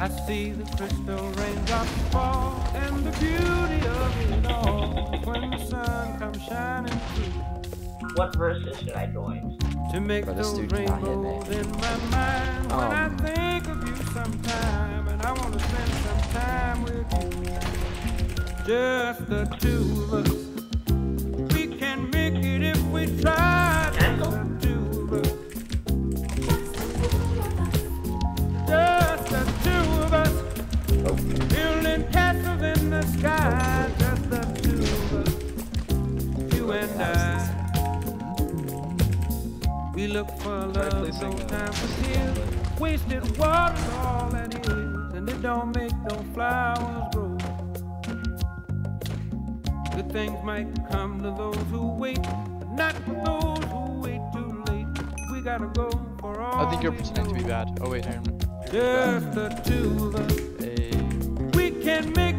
I see the crystal raindrops fall and the beauty of it all when the sun comes shining through. What verses should I join? To make Bro, this those dude cannot hit me. rainbows in my mind when I Um. think of you sometime and I want to spend some time with you. Just the two of us. We look for love, no uh, time for tears. Wasted water's all that is, and it don't make no flowers grow. Good things might come to those who wait, but not for those who wait too late. We gotta go for all. I think you're pretending to be bad. Oh wait, never mind. Just the two of us. Hey. We can make